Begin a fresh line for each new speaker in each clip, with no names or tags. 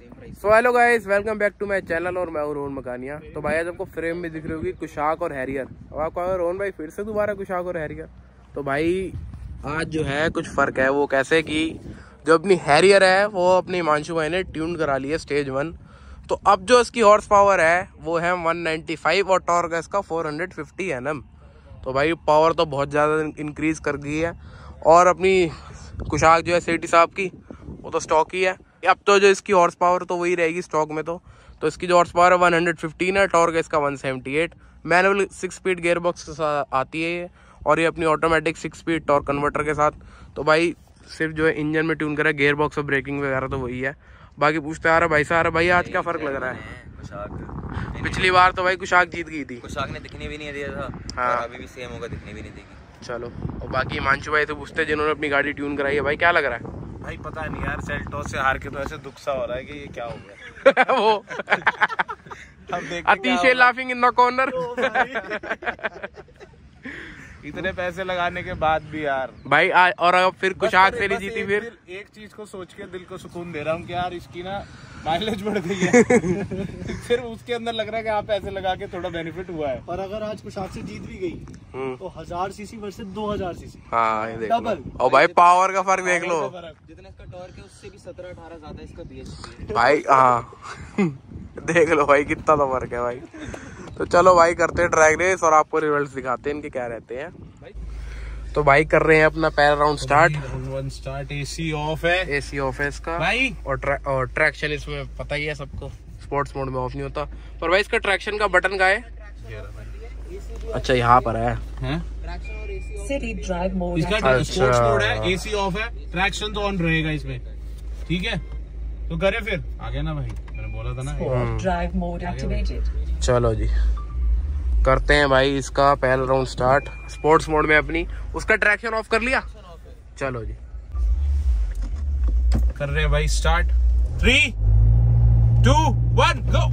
So hello guys welcome back to my channel और मैं रोहन मकानिया। तो भाई, आज आपको फ्रेम में दिख रही होगी, कुशाक और हैरियर। अब आपको रोहन भाई फिर से दोबारा कुशाक और हैरियर? तो भाई, आज जो है कुछ फ़र्क है वो कैसे कि जो अपनी हैरियर है, वो अपनी हिमांशु भाई ने ट्यून करा ली है स्टेज वन तो अब जो इसकी हॉर्स पावर है, वो है 195 और टॉर्क है इसका 450 एनएम तो भाई पावर तो बहुत ज़्यादा इंक्रीज कर गई है। और अपनी कुशाक जो है सेठी साहब की, वो तो स्टॉक ही है। अब तो जो इसकी हॉर्स पावर तो वही रहेगी स्टॉक में तो। तो इसकी जो हॉर्स पावर है वन हंड्रेड फिफ्टीन है टॉर्क है इसका one seventy eight manual six speed gear box के साथ आती है ये और ये अपनी automatic six speed torque converter के साथ। तो भाई सिर्फ़ जो है इंजन में ट्यून करा गेयर बॉक्स और ब्रेकिंग वगैरह तो वही है। बाकी पूछते आ रहा भाई सारा भाई आज क्या फ़र्क लग रहा है? पिछली बार तो भाई कुशाक जीत गई थी।
कुशाक ने दिखने भी नहीं दिया था
हाँ।
अभी भी सेम होगा दिखने भी नहीं देगी।
चलो और बाकी हिमांशु भाई से पूछते हैं जिन्होंने अपनी गाड़ी ट्यून कराई है। भाई क्या लग रहा है?
भाई पता नहीं यार सेल्टोस से हार के तो ऐसे दुख सा हो रहा है कि ये क्या हो गया।
वो।
अब देख
अतिशय लाफिंग इन द कॉर्नर
इतने पैसे लगाने के बाद भी यार।
भाई आ, और अब फिर कुछ
आग
से नहीं जीती फिर।
एक चीज़ को सोच के दिल को सुकून दे रहा हूँ कि यार इसकी ना माइलेज बढ़ गई है। सिर्फ़ उसके अंदर लग रहा है कि हाँ पैसे लगा के थोड़ा बेनिफिट हुआ है।
और अगर आज कुशाक से जीत भी गई
हम्म,
तो हज़ार सीसी वर्सेस दो हज़ार सीसी
हाँ ये देख लो।
डबल।
और भाई पावर का फ़र्क देख लो।
जितना इसका टॉर्क है उससे भी सत्रह अठारह ज़्यादा इसका बीएचपी
भाई हाँ। देख लो भाई कितना तो फ़र्क है भाई। तो चलो भाई करते हैं ड्रैग रेस और आपको रिज़ल्ट दिखाते हैं इनके क्या रहते हैं। तो भाई कर रहे हैं अपना पैर round start
one start AC off है।
एसी ऑफ़िस का
भाई।
और ट्रै, और ट्रैक्शन इसमें पता ही है सबको। स्पोर्ट्स मोड में ऑफ़ नहीं होता। पर भाई इसका ट्रैक्शन का बटन का है? अच्छा यहाँ पर है।
हैं? इसका
अच्छा।
स्पोर्ट्स मोड है एसी ऑफ़ है। ट्रैक्शन तो ऑन रहेगा इसमें। ठीक है? तो करे फिर। आ गया ना भाई। मैंने बोला था ना।
Drive mode activated.
चलो जी। करते हैं भाई इसका पहला राउंड स्टार्ट स्पोर्ट्स मोड में अपनी. उसका ट्रैक्शन ऑफ़ कर लिया? चलो जी.
कर रहे हैं भाई start three two one go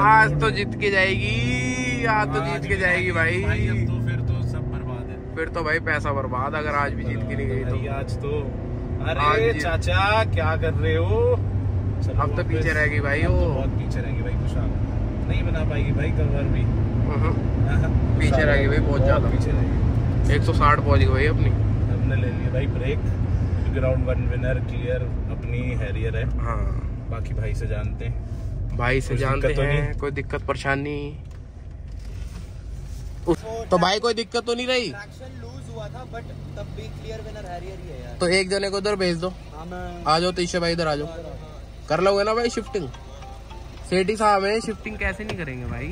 आज तो जीत के जाएगी. आज तो जीत के जाएगी भाई.
भाई अब तो फिर तो सब बर्बाद है।
फिर तो भाई पैसा बर्बाद अगर आज भी जीत के नहीं गई तो.
आज तो अरे चाचा क्या कर रहे हो?
अब तो पीछे रह गई भाई
अब तो
वो
बहुत पीछे रहेगी भाई कुशाक नहीं बना पाएगी भाई कवर भी।
हम्म,
हाँ,
पीछे रह गई भाई, बहुत ज़्यादा।
पीछे रहेगी
160 पहुँच गई भाई अपनी।
हमने ले लिया भाई break ground one winner clear अपनी हैरियर है।
हाँ।
बाकी भाई से जानते हैं।
भाई से जानते
दिक्कत तो
हैं कोई दिक्कत परेशानी? तो भाई कोई दिक्कत तो नहीं रही?
लूज हुआ था बट तब भी क्लियर विनर हैरियर ही है यार।
तो एक जने को उधर भेज दो।
हाँ
आ जाओ तीसरे भाई इधर आ जाओ। कर लोगे ना भाई शिफ्टिंग सेठी साहब है शिफ्टिंग कैसे नहीं करेंगे भाई?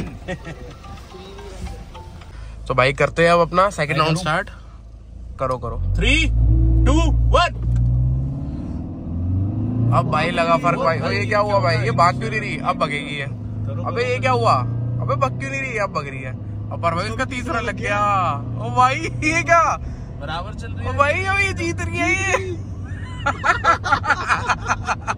तो भाई करते हैं अब अपना सेकंड राउंड स्टार्ट करो करो।
थ्री टू वन
अब भाई लगा फ़र्क भाई। ये क्या हुआ भाई? ये भाग क्यों नहीं रही? अब भगेगी ये। अबे ये क्या हुआ? अबे भग क्यों नहीं रही? अब भग रही है। अब पर भाई इसका तीसरा लग गया। ओ भाई ये क्या?
बराबर चल रही
ओ भाई अब ये जीत रही है ये।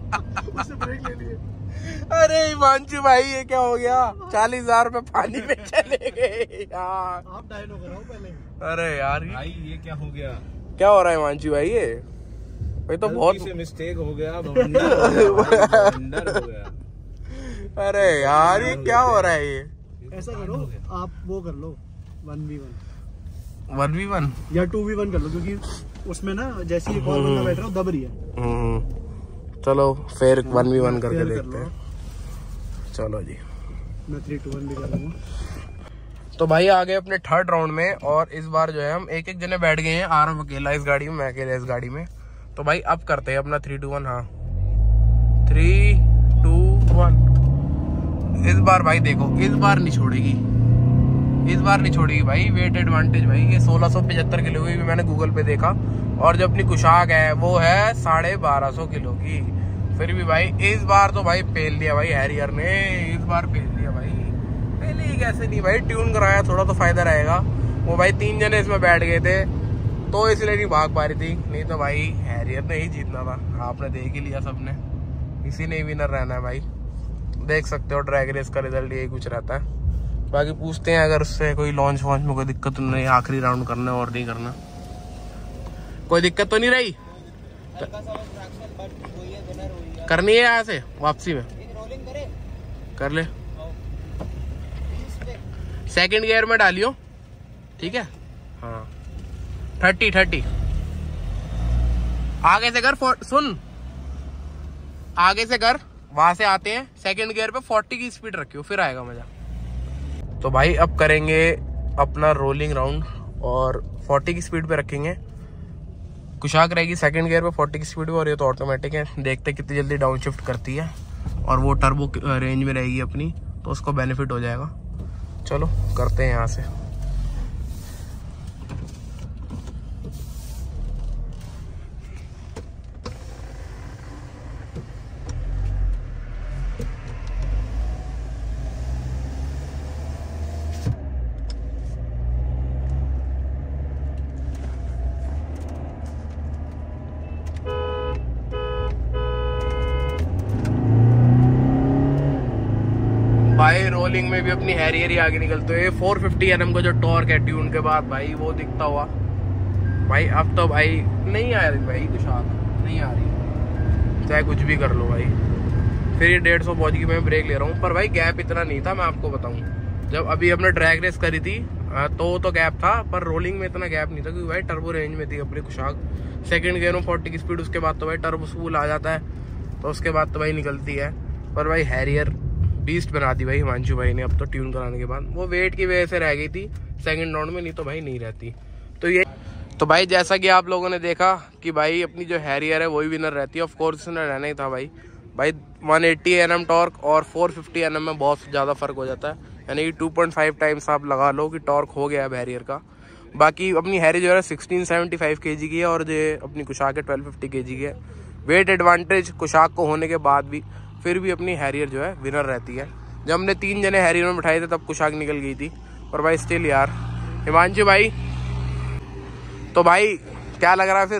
हिमांशु भाई ये क्या हो गया? चालीस हज़ार रूपए पानी में चले गए यार।
आप डायनो कराओ पहले
अरे यार
भाई ये क्या हो गया?
क्या हो रहा है हिमांशु भाई ये? भाई तो बहुत
से मिस्टेक हो गया हो हो
अरे यार ये क्या हो रहा है ये?
ऐसा करो आप वो कर लो one B one
one V one
या टू वी वन कर लो क्योंकि उसमें ना जैसे एक और बंदा बैठ रहा हो दब रही है।
चलो फिर वन वी वन करके देखते हैं। चलो जी।
मैं थ्री टू वन भी कर
तो भाई आ गए अपने थर्ड राउंड में और इस बार जो है हम एक एक जने बैठ गए हैं आराम अकेला इस गाड़ी में मैं अकेला इस गाड़ी में। तो भाई अब करते हैं अपना थ्री टू वन हाँ। थ्री टू वन इस बार भाई देखो इस बार नहीं छोड़ेगी। इस बार नहीं छोड़ेगी भाई वेट एडवांटेज भाई। ये सोलह सौ पचहत्तर किलो की भी मैंने गूगल पे देखा और जो अपनी कुशाक है वो है साढ़े बारह सौ किलो की। फिर भी भाई, इस बार तो भाई पेल दिया भाई हैरियर ने, इस बार पेल दिया भाई। पहले ही कैसे नहीं भाई ट्यून कराया, थोड़ा तो फ़ायदा रहेगा। वो भाई तीन जने इसमें बैठ गए थे तो इसलिए नहीं भाग पा रही थी। नहीं तो भाई हैरियर ने ही जीतना था, आपने देख ही लिया सबने। इसी ने विनर रहना है भाई। देख सकते हो ड्रैग रेस का रिज़ल्ट यही कुछ रहता है। बाकी पूछते हैं अगर उससे कोई लॉन्च वॉन्च में कोई दिक्कत नहीं, आखिरी राउंड करना और नहीं करना। कोई दिक्कत तो नहीं रही? करनी है यहाँ से वापसी में।
कर।
ले। सेकंड गियर में डालियो। ठीक है? हाँ। Thirty thirty. आगे से कर सुन। आगे से कर। वहाँ से आते हैं। सेकंड गियर पे फोर्टी की स्पीड रखियो। फिर आएगा मज़ा। तो भाई अब करेंगे अपना रोलिंग राउंड और फोर्टी की स्पीड पे रखेंगे। कुशाक रहेगी सेकंड गियर पे फोर्टी की स्पीड और ये तो ऑटोमेटिक है। देखते कितनी जल्दी डाउन शिफ्ट करती है और वो टर्बो रेंज में रहेगी अपनी तो उसको बेनिफिट हो जाएगा। चलो, करते हैं यहाँ से। भाई रोलिंग में भी अपनी हैरियर ही आगे निकलते हुए 450 फिफ्टी एनएम का जो टॉर्क है ट्यून के बाद, भाई, वो दिखता हुआ। भाई, अब तो भाई, नहीं आ रही भाई कुछ आ नहीं आ रही। चाहे कुछ भी कर लो भाई। फिर ये डेढ़ सौ पहुँच गई, मैं ब्रेक ले रहा हूँ। पर भाई गैप इतना नहीं था, मैं आपको बताऊँ। जब अभी हमने ड्रैग रेस करी थी तो तो गैप था, पर रोलिंग में इतना गैप नहीं था, क्योंकि भाई टर्बो रेंज में थी अपनी कुशाक सेकंड गियर में फोर्टी की स्पीड उसके बाद तो भाई टर्बो स्कूल आ जाता है तो उसके बाद तो भाई निकलती है। पर भाई हैरियर बीस्ट बना दी भाई, हिमांशु भाई ने अब तो ट्यून कराने के बाद। वो वेट की वजह से रह गई थी सेकंड राउंड में, नहीं तो भाई नहीं रहती। तो ये तो भाई, जैसा कि आप लोगों ने देखा कि भाई, अपनी जो हैरियर है, वही विनर रहती है। ऑफ़ कोर्स उसने रहना ही था भाई। भाई 180 एट्टी एन टॉर्क और 450 फिफ्टी एन में बहुत ज़्यादा फ़र्क हो जाता है। यानी कि 2.5 टाइम्स आप लगा लो कि टॉर्क हो गया है हैरियर का। बाकी अपनी हैरी जो है सिक्सटीन सेवेंटी फाइव के जी की है और जो अपनी कुशाक है ट्वेल्व फिफ्टी के जी की है। वेट एडवांटेज कुशाक को होने के बाद भी फिर भी अपनी हैरियर जो है विनर रहती है। जब हमने तीन जने हैरियर में बिठाए थे तब कुशाक निकल गई थी। और भाई स्टिल यार। हिमांशु भाई तो भाई क्या लग रहा है फिर?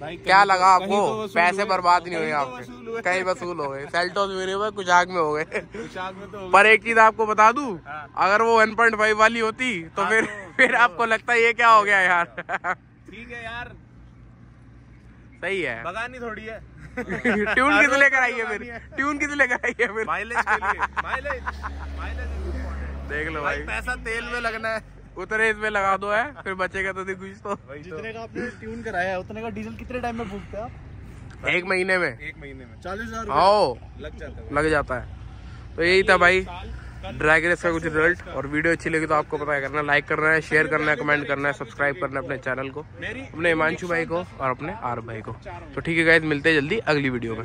भाई
क्या लगा
कहीं
आपको?
तो
पैसे बर्बाद नहीं हुए
तो
आपके। कहीं वसूल हो गए। सेल्टोस में नहीं हुए कुशाक में हो गए।
तो
पर एक चीज़ आपको बता दू
हाँ।
अगर वो 1.5 वाली होती तो
हाँ,
फिर
तो-
फिर आपको लगता है ये क्या हो गया यार?
ठीक है यार।
सही है।
बगानी थोड़ी है।
ट्यून किस लेकर आई है फिर? ट्यून किस लेकर आई है फिर?
माइलेज के लिए। माइलेज माइलेज
देख लो
भाई पैसा तेल में लगना है।
उतरे इसमें लगा दो है। फिर बचेगा तो कुछ तो।
वही तो।
जितने का आपने ट्यून कराया है उतने का डीजल कितने टाइम में फूकते हैं आप?
एक महीने में।
एक महीने में।
चालीस हज़ार
लग जाता है।
लग जाता है। तो यही था भाई। ड्रैग रेस का कुछ रिज़ल्ट और वीडियो अच्छी लगी तो आपको पता है करना लाइक करना है शेयर करना है कमेंट करना है सब्सक्राइब करना है अपने चैनल को, अपने हिमांशु भाई को और अपने आर भाई को। तो ठीक है गाइज़ मिलते हैं जल्दी अगली वीडियो में।